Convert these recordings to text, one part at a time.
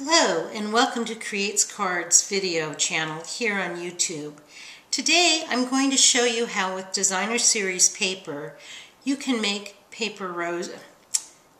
Hello and welcome to KreatesKards video channel here on YouTube. Today I'm going to show you how with Designer Series paper you can make paper rose,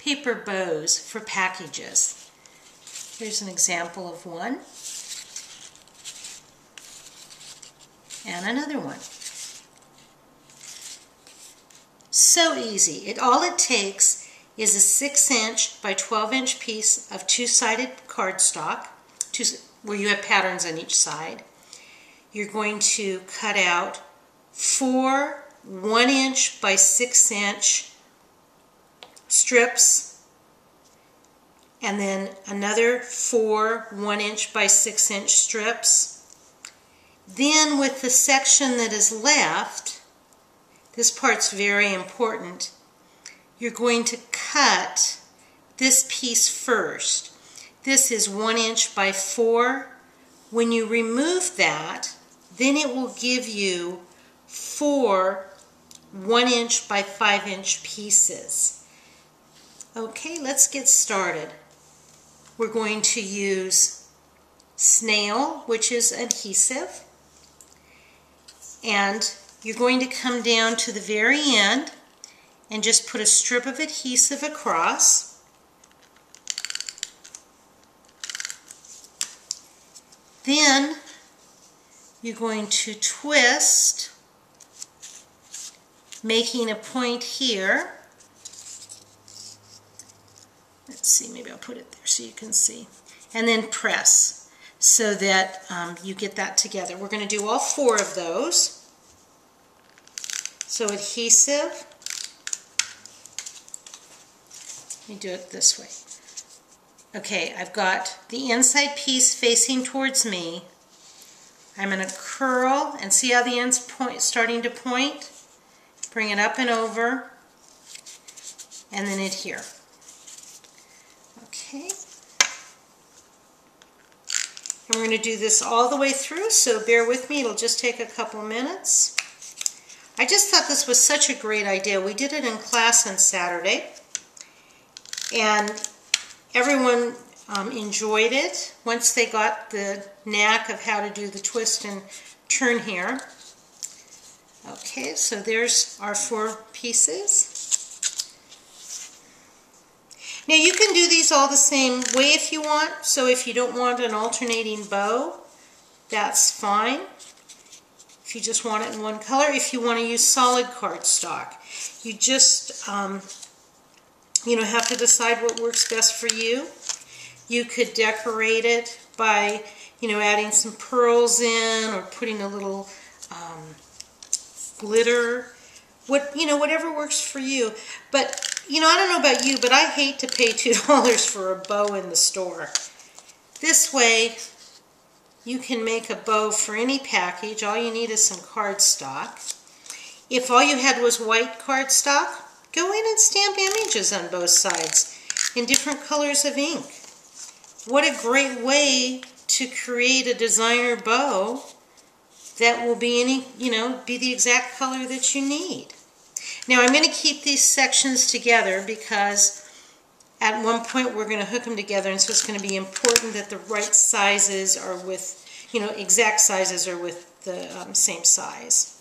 paper bows for packages. Here's an example of one and another one. So easy. It all it takes is a 6 inch by 12 inch piece of two-sided cardstock two, where you have patterns on each side. You're going to cut out four 1 inch by 6 inch strips and then another four 1 inch by 6 inch strips. Then with the section that is left, this part's very important, you're going to cut this piece first. This is one inch by four. When you remove that, then it will give you four one inch by five inch pieces. Okay, let's get started. We're going to use snail, which is adhesive, and you're going to come down to the very end and just put a strip of adhesive across. Then you're going to twist, making a point here. Let's see, maybe I'll put it there so you can see. And then press so that um, you get that together. We're going to do all four of those. So adhesive, Let me do it this way. Okay, I've got the inside piece facing towards me. I'm going to curl and see how the end's point, starting to point. Bring it up and over and then adhere. Okay. And we're going to do this all the way through, so bear with me. It'll just take a couple minutes. I just thought this was such a great idea. We did it in class on Saturday. And everyone um, enjoyed it once they got the knack of how to do the twist and turn here. Okay, so there's our four pieces. Now you can do these all the same way if you want. So if you don't want an alternating bow, that's fine. If you just want it in one color. If you want to use solid cardstock, you just um, you know, have to decide what works best for you. You could decorate it by, you know, adding some pearls in or putting a little um, glitter. What, you know, whatever works for you. But, you know, I don't know about you, but I hate to pay $2 for a bow in the store. This way, you can make a bow for any package. All you need is some cardstock. If all you had was white cardstock, Go in and stamp images on both sides in different colors of ink. What a great way to create a designer bow that will be any, you know, be the exact color that you need. Now I'm going to keep these sections together because at one point we're going to hook them together and so it's going to be important that the right sizes are with, you know, exact sizes are with the um, same size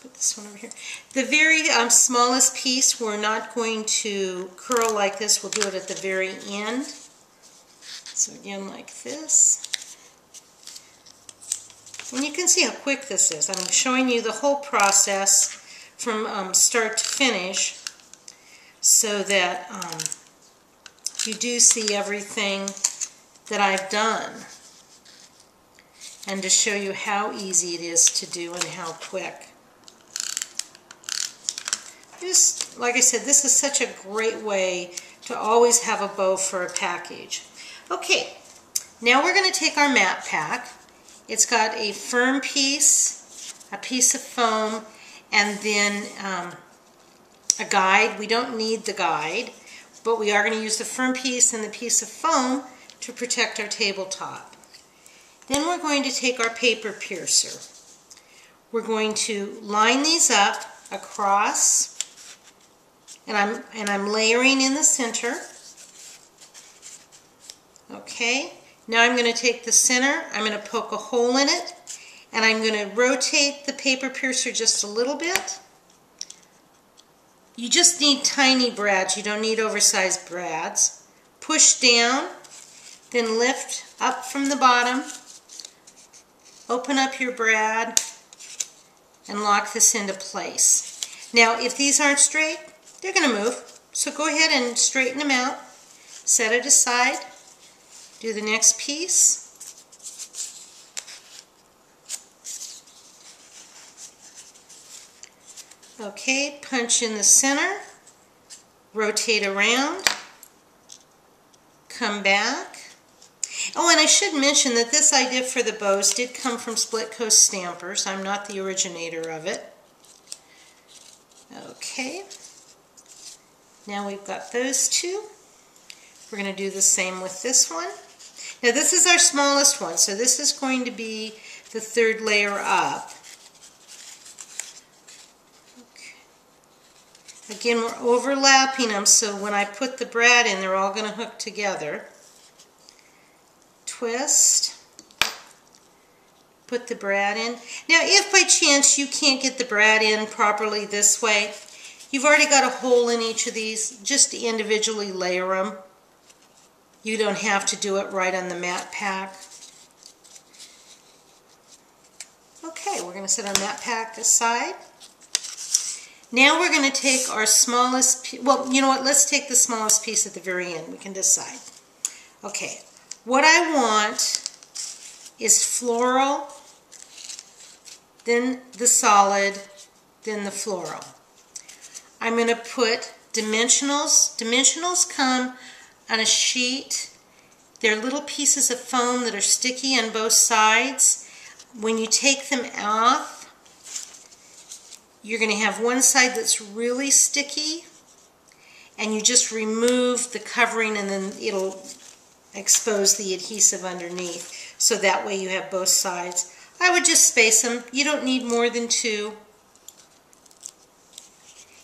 put this one over here. The very um, smallest piece, we're not going to curl like this. We'll do it at the very end. So again, like this. And you can see how quick this is. I'm showing you the whole process from um, start to finish so that um, you do see everything that I've done and to show you how easy it is to do and how quick. Just, like I said, this is such a great way to always have a bow for a package. Okay, now we're going to take our mat pack. It's got a firm piece, a piece of foam, and then um, a guide. We don't need the guide, but we are going to use the firm piece and the piece of foam to protect our tabletop. Then we're going to take our paper piercer. We're going to line these up across and I'm, and I'm layering in the center Okay, now I'm going to take the center, I'm going to poke a hole in it, and I'm going to rotate the paper piercer just a little bit. You just need tiny brads, you don't need oversized brads. Push down, then lift up from the bottom, open up your brad, and lock this into place. Now, if these aren't straight, they're going to move. So go ahead and straighten them out, set it aside, do the next piece. Okay, punch in the center, rotate around, come back. Oh, and I should mention that this idea for the bows did come from Split Coast Stampers. I'm not the originator of it. Okay, now we've got those two. We're going to do the same with this one. Now this is our smallest one, so this is going to be the third layer up. Okay. Again, we're overlapping them, so when I put the brad in, they're all going to hook together. Twist. Put the brad in. Now, if by chance you can't get the brad in properly this way, you've already got a hole in each of these. Just individually layer them. You don't have to do it right on the mat pack. Okay, we're going to set our mat pack aside. Now we're going to take our smallest, well, you know what, let's take the smallest piece at the very end. We can decide. Okay, what I want is floral, then the solid, then the floral. I'm going to put dimensionals. Dimensionals come on a sheet. They're little pieces of foam that are sticky on both sides. When you take them off, you're going to have one side that's really sticky and you just remove the covering and then it'll expose the adhesive underneath. So that way you have both sides. I would just space them. You don't need more than two.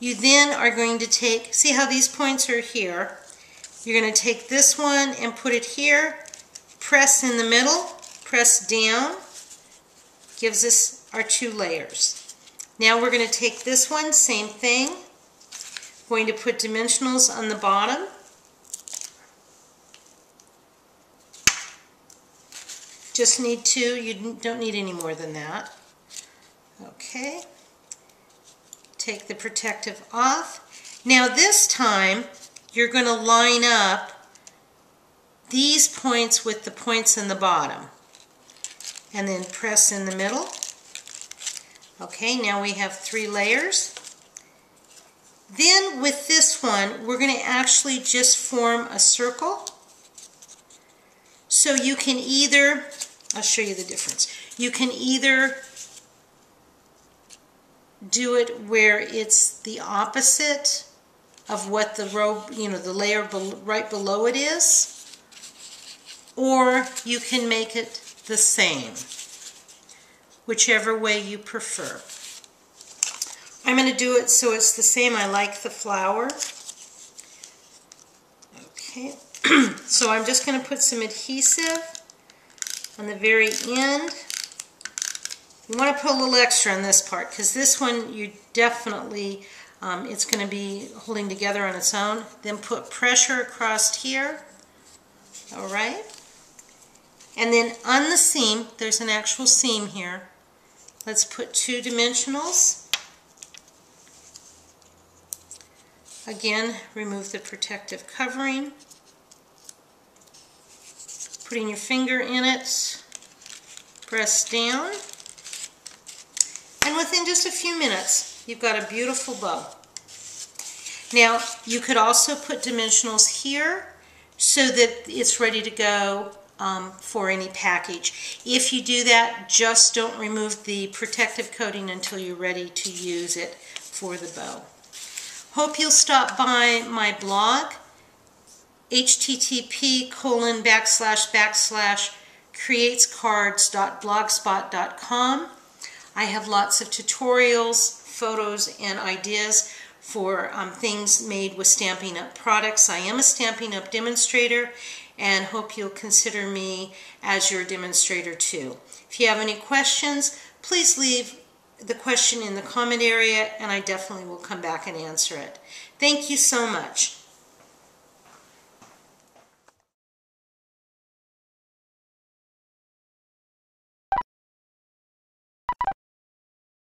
You then are going to take, see how these points are here? You're going to take this one and put it here, press in the middle, press down, gives us our two layers. Now we're going to take this one, same thing, going to put dimensionals on the bottom, just need two, you don't need any more than that. Okay, take the protective off. Now this time, you're going to line up these points with the points in the bottom and then press in the middle. Okay, now we have three layers. Then with this one, we're going to actually just form a circle. So you can either, I'll show you the difference. You can either do it where it's the opposite of what the row, you know, the layer be right below it is, or you can make it the same, whichever way you prefer. I'm going to do it so it's the same. I like the flower. Okay, so I'm just going to put some adhesive on the very end. You want to put a little extra on this part because this one you definitely um, it's going to be holding together on its own. Then put pressure across here. All right. And then on the seam, there's an actual seam here. Let's put two dimensionals. Again, remove the protective covering. Putting your finger in it, press down. And within just a few minutes, you've got a beautiful bow. Now, you could also put dimensionals here so that it's ready to go um, for any package. If you do that, just don't remove the protective coating until you're ready to use it for the bow. Hope you'll stop by my blog, http colon backslash backslash kreateskards.blogspot.com. I have lots of tutorials, photos and ideas for um, things made with Stampin' Up! products. I am a Stampin' Up! demonstrator and hope you'll consider me as your demonstrator too. If you have any questions, please leave the question in the comment area and I definitely will come back and answer it. Thank you so much.